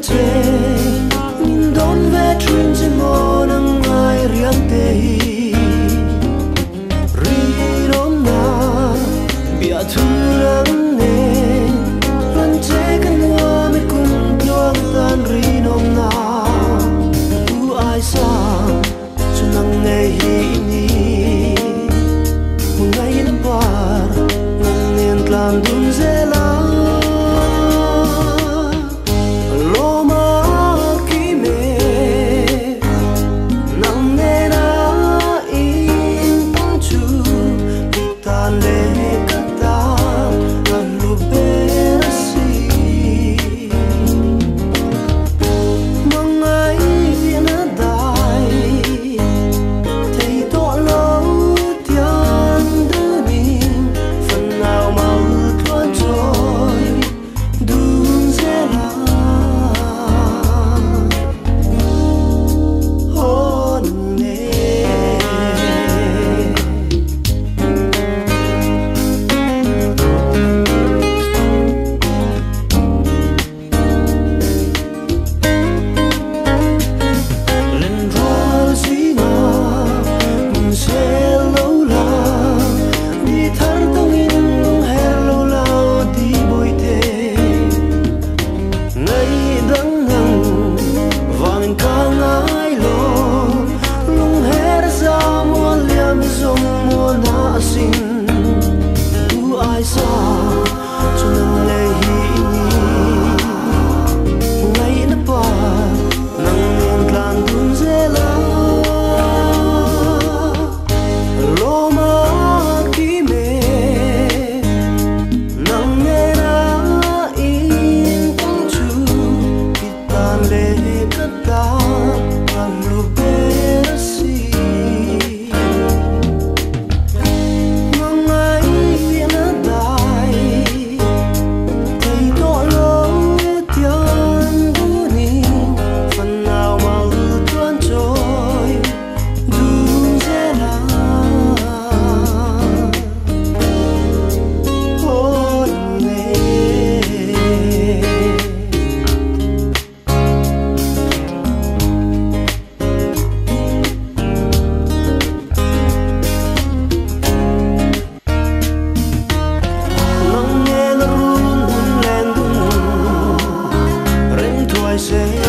醉我。谁？